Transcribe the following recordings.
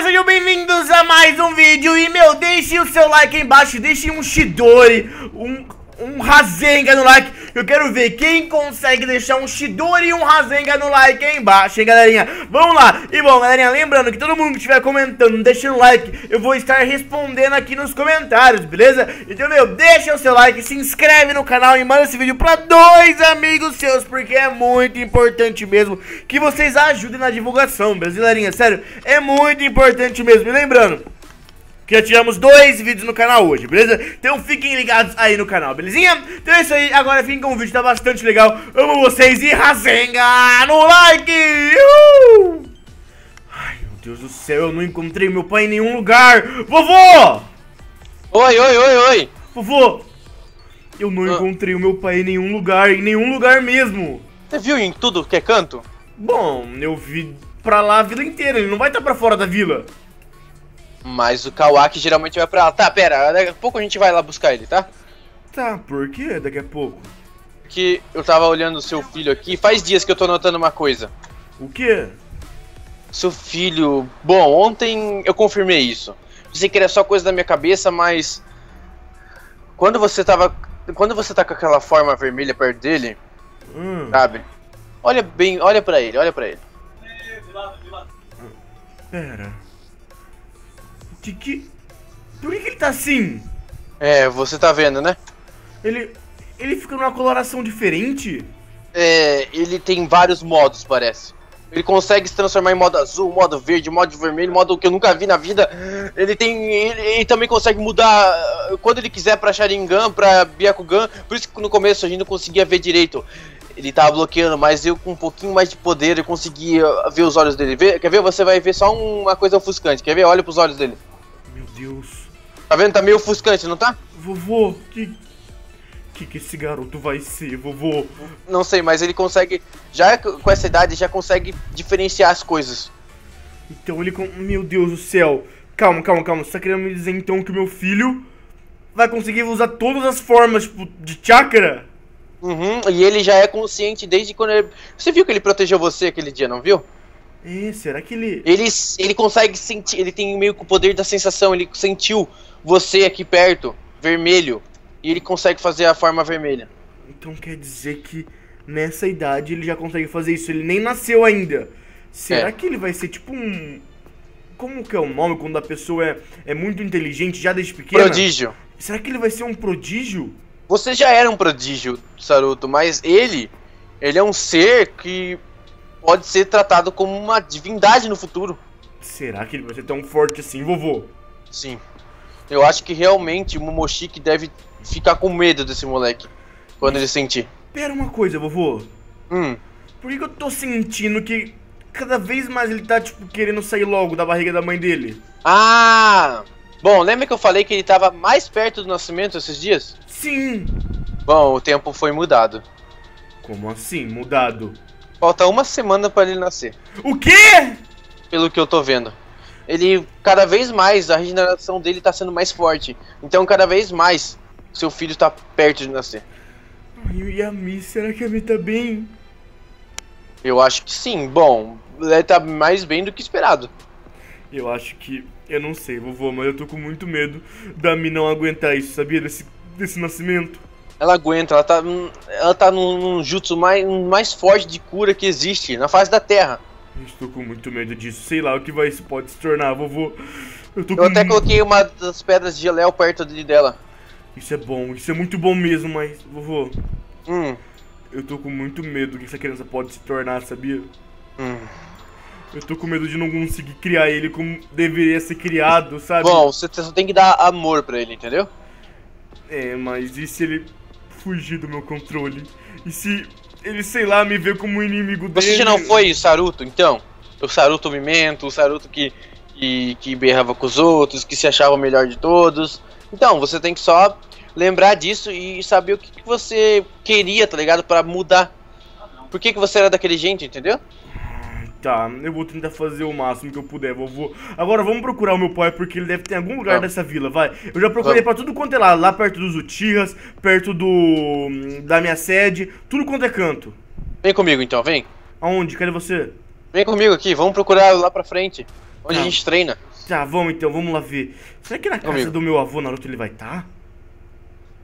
galerinha, sejam bem-vindos a mais um vídeo. E, meu, deixe o seu like aí embaixo, deixe um Shidori, um, um Rasenga no like. Eu quero ver quem consegue deixar um Shidori e um Rasenga no like aí embaixo, hein, galerinha. Vamos lá, e bom, galerinha, lembrando que todo mundo que estiver comentando, deixando like. Eu vou estar respondendo aqui nos comentários, beleza? Então, meu, deixa o seu like, se inscreve no canal e manda esse vídeo pra dois amigos seus Porque é muito importante mesmo que vocês ajudem na divulgação, beleza, galerinha? Sério, é muito importante mesmo, e lembrando que já tivemos dois vídeos no canal hoje, beleza? Então fiquem ligados aí no canal, belezinha? Então é isso aí, agora fiquem com o vídeo, tá bastante legal Amo vocês e Rasenga no like! Uhul! Ai, meu Deus do céu, eu não encontrei meu pai em nenhum lugar Vovô! Oi, oi, oi, oi! Vovô! Eu não Ah. encontrei o meu pai em nenhum lugar, em nenhum lugar mesmo Você viu em tudo que é canto? Bom, eu vi pra lá a vila inteira, ele não vai estar pra fora da vila Mas o Kawaki geralmente vai pra lá. Tá, pera, daqui a pouco a gente vai lá buscar ele, tá? Tá, por quê? Daqui a pouco Que eu tava olhando o seu filho aqui, faz dias que eu tô notando uma coisa. O quê? Seu filho. Bom, ontem eu confirmei isso. Pensei que era só coisa da minha cabeça, mas. Quando você tava. Quando você tá com aquela forma vermelha perto dele, Hum. sabe? Olha bem, olha pra ele, olha pra ele. Pera. De que. Por que, que ele tá assim? É, você tá vendo, né? Ele. Ele fica numa coloração diferente? É, ele tem vários modos, parece. Ele consegue se transformar em modo azul, modo verde, modo vermelho, modo que eu nunca vi na vida. Ele tem. Ele, ele também consegue mudar quando ele quiser pra Sharingan, pra Byakugan. Por isso que no começo a gente não conseguia ver direito. Ele tava bloqueando, mas eu com um pouquinho mais de poder eu conseguia ver os olhos dele. Vê- quer ver? Você vai ver só uma coisa ofuscante. Quer ver? Olha pros olhos dele. Deus. Tá vendo? Tá meio ofuscante, não tá? Vovô, que. Que que esse garoto vai ser, vovô? Não sei, mas ele consegue. Já com essa idade, já consegue diferenciar as coisas. Então ele. Meu Deus do céu. Calma, calma, calma. Você tá querendo me dizer então que o meu filho vai conseguir usar todas as formas, tipo, de chakra? Uhum, e ele já é consciente desde quando ele. Você viu que ele protegeu você aquele dia, não viu? É, será que ele. Ele, ele consegue sentir. Ele tem meio que o poder da sensação. Ele sentiu você aqui perto, vermelho. E ele consegue fazer a forma vermelha. Então quer dizer que nessa idade ele já consegue fazer isso. Ele nem nasceu ainda. Será É. que ele vai ser tipo um. Como que é o nome quando a pessoa é, é muito inteligente já desde pequena? Prodígio. Será que ele vai ser um prodígio? Você já era um prodígio, Saruto, mas ele. Ele é um ser que pode ser tratado como uma divindade no futuro. Será que ele vai ser tão forte assim, vovô? Sim. Eu acho que realmente o Momoshiki deve ficar com medo desse moleque. Quando ele sentir. Pera uma coisa, vovô. Hum. Por que, que eu tô sentindo que cada vez mais ele tá, tipo, querendo sair logo da barriga da mãe dele? Ah! Bom, lembra que eu falei que ele tava mais perto do nascimento esses dias? Sim! Bom, o tempo foi mudado. Como assim, mudado? Falta uma semana pra ele nascer, O quê? pelo que eu tô vendo. Ele, cada vez mais, a regeneração dele tá sendo mais forte. Então, cada vez mais, seu filho tá perto de nascer. E a Mi, será que a Mi tá bem? Eu acho que sim. Bom, ele tá mais bem do que esperado. Eu acho que. Eu não sei, vovô, mas eu tô com muito medo da Mi não aguentar isso, sabia? Desse, desse nascimento. Ela aguenta, ela tá, ela tá num, num jutsu mais, mais forte de cura que existe na face da Terra. Eu estou com muito medo disso. Sei lá o que vai, isso pode se tornar, vovô. Eu tô Eu com. até coloquei uma das pedras de geléu perto ali dela. Isso é bom, isso é muito bom mesmo, mas, vovô, Hum, eu tô com muito medo do que essa criança pode se tornar, sabia? hum. Eu tô com medo de não conseguir criar ele como deveria ser criado, sabe? Bom, você só tem que dar amor pra ele, entendeu? É, mas e se ele fugir do meu controle? E se ele, sei lá, me ver como um inimigo dele? Você já não foi Saruto, então? O Saruto Mimento, o Saruto que, que, que berrava com os outros, que se achava o melhor de todos. Então, você tem que só lembrar disso e saber o que, que você queria, tá ligado? Pra mudar. Por que, que você era daquele jeito, entendeu? Tá, eu vou tentar fazer o máximo que eu puder, vovô. Agora vamos procurar o meu pai, porque ele deve ter em algum lugar Vamos. dessa vila, vai. Eu já procurei Vamos. pra tudo quanto é lá, lá perto dos Uchihas, perto do. da minha sede, tudo quanto é canto. Vem comigo então, vem. Aonde? Cadê você? Vem comigo aqui, vamos procurar lá pra frente. Onde Tá. a gente treina. Tá, vamos então, vamos lá ver. Será que na casa Amigo. do meu avô Naruto ele vai estar? Tá?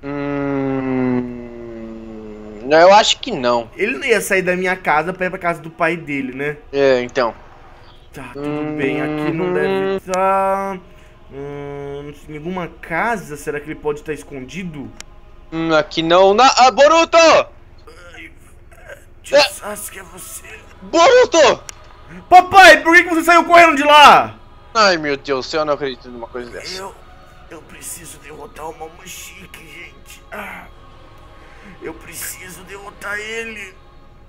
Hum. Não, Eu acho que não. Ele não ia sair da minha casa pra ir pra casa do pai dele, né? É, então. Tá, tudo bem. Aqui não deve estar. Hum, em alguma casa? Será que ele pode estar escondido? Hum, aqui não. Na... Ah, Boruto! Tio É. Sasuke, é você. Boruto! Papai, por que que você saiu correndo de lá? Ai meu Deus do céu, eu não acredito numa coisa dessa. Eu. Eu preciso derrotar o Momoshiki, gente. Ah, eu preciso derrotar ele.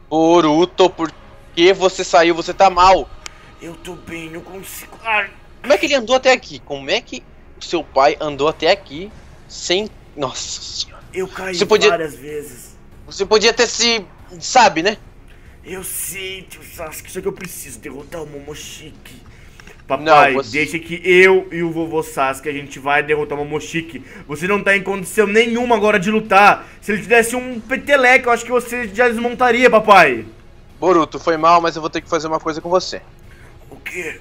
Boruto, por que você saiu? Você tá mal. Eu tô bem, eu consigo. Ai, Como é que ele andou até aqui? Como é que seu pai andou até aqui sem. Nossa senhora. eu caí Você podia- várias vezes. Você podia ter se. Sabe, né? Eu sei, tio Sasuke, só que eu preciso derrotar o Momoshiki. Papai, Não, você- deixa que eu e o vovô Sasuke a gente vai derrotar o Momoshiki. Você não tá em condição nenhuma agora de lutar. Se ele te desse um peteleco, eu acho que você já desmontaria, papai. Boruto, foi mal, mas eu vou ter que fazer uma coisa com você. O quê?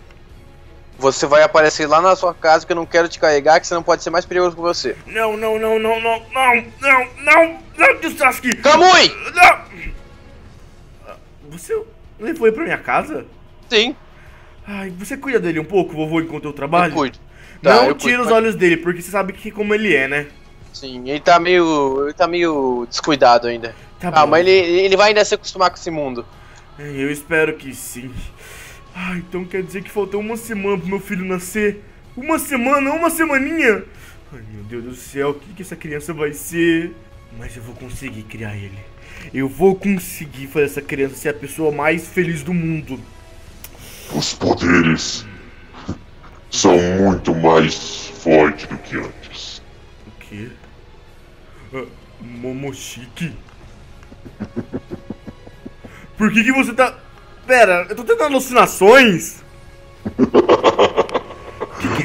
Você vai aparecer lá na sua casa que eu não quero te carregar, que você não pode ser mais perigoso que você. Não, não, não, não, não, não, não, não, não, tio Sasuke. Kamui! Não. Você levou ele pra minha casa? Sim, Ai, você cuida dele um pouco, vovô, enquanto eu eu trabalho? cuido. Tá, não eu tira cuido. os olhos dele, porque você sabe que como ele é, né? Sim, ele tá meio. ele tá meio descuidado ainda. Tá Ah, bom. mas ele, ele vai ainda se acostumar com esse mundo. É, Eu espero que sim. Ah, então quer dizer que faltou uma semana pro meu filho nascer? Uma semana, uma semaninha? Ai, meu Deus do céu, o que, que essa criança vai ser? Mas eu vou conseguir criar ele. Eu vou conseguir fazer essa criança ser a pessoa mais feliz do mundo. Os poderes são muito mais fortes do que antes. O quê? Ah, Momoshiki? Por que que você tá... Pera, eu tô tendo alucinações?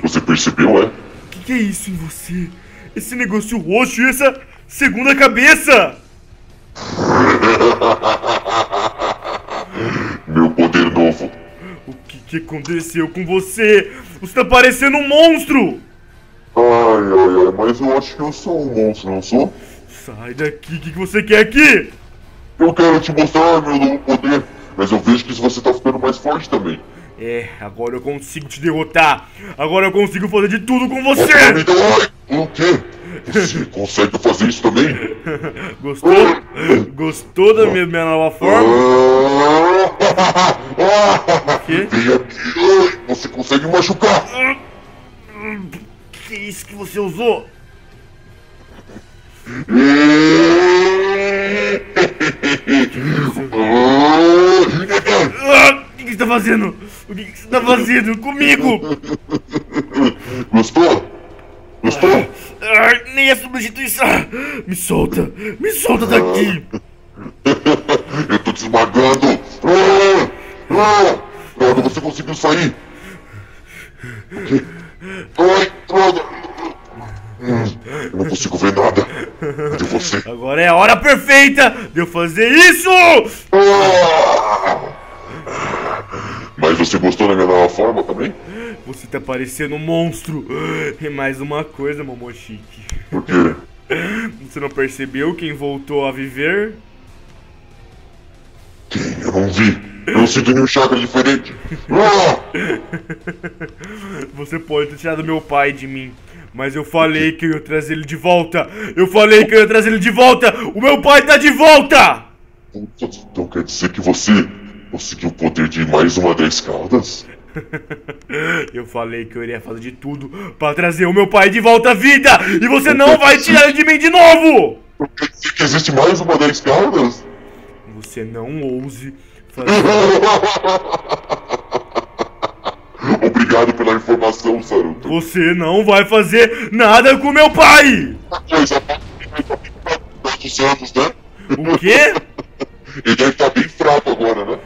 Você percebeu, é? O que, que é isso em você? Esse negócio roxo e essa segunda cabeça? que, que aconteceu com você? Você tá parecendo um monstro! Ai, ai, ai, mas eu acho que eu sou um monstro, não sou? Sai daqui, o que, que você quer aqui? Eu quero te mostrar meu novo poder, mas eu vejo que você tá ficando mais forte também. É, agora eu consigo te derrotar. Agora eu consigo fazer de tudo com você! O quê? Você consegue fazer isso também? Gostou? Gostou da minha, minha nova forma? Quê? Vem aqui, você consegue me machucar? Que é isso que você usou? Ah, o que, que você tá fazendo? O que, que você tá fazendo comigo? Gostou? Gostou? Ah, nem a substituição! Me solta! Me solta daqui! Eu tô te esmagando! Ah! Ah! Você conseguiu sair! O quê? Ai, droga! Eu não consigo ver nada! Cadê você? Agora é a hora perfeita de eu fazer isso! Ah! Mas você gostou da minha nova forma também? Você tá parecendo um monstro! E mais uma coisa, Momoshiki. Por quê? Você não percebeu quem voltou a viver? Eu não vi! Eu não sinto nenhum chakra diferente! Você pode ter tirado meu pai de mim. Mas eu falei que eu ia trazer ele de volta! Eu falei que eu ia trazer ele de volta! O meu pai tá de volta! Então quer dizer que você conseguiu o poder de mais uma das caudas? Eu falei que eu iria fazer de tudo pra trazer o meu pai de volta à vida! E você não vai tirar ele de mim de novo! Quer dizer que existe mais uma das caudas? Você não ouse. Obrigado pela informação, Saruto. Você não vai fazer nada com meu pai! A dos anos, né? O quê? Ele deve estar bem fraco agora, né?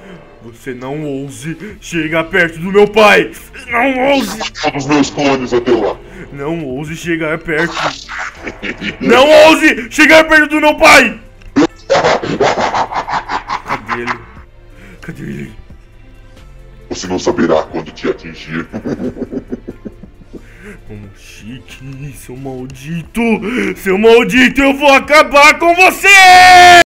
Você não ouse chegar perto do meu pai! Não ouse! Dos meus clones até lá. Não ouse chegar perto! Não ouse chegar perto do meu pai! Cadê Cadê ele? Você não saberá quando te atingir. Como chique, seu maldito! Seu maldito, eu vou acabar com você!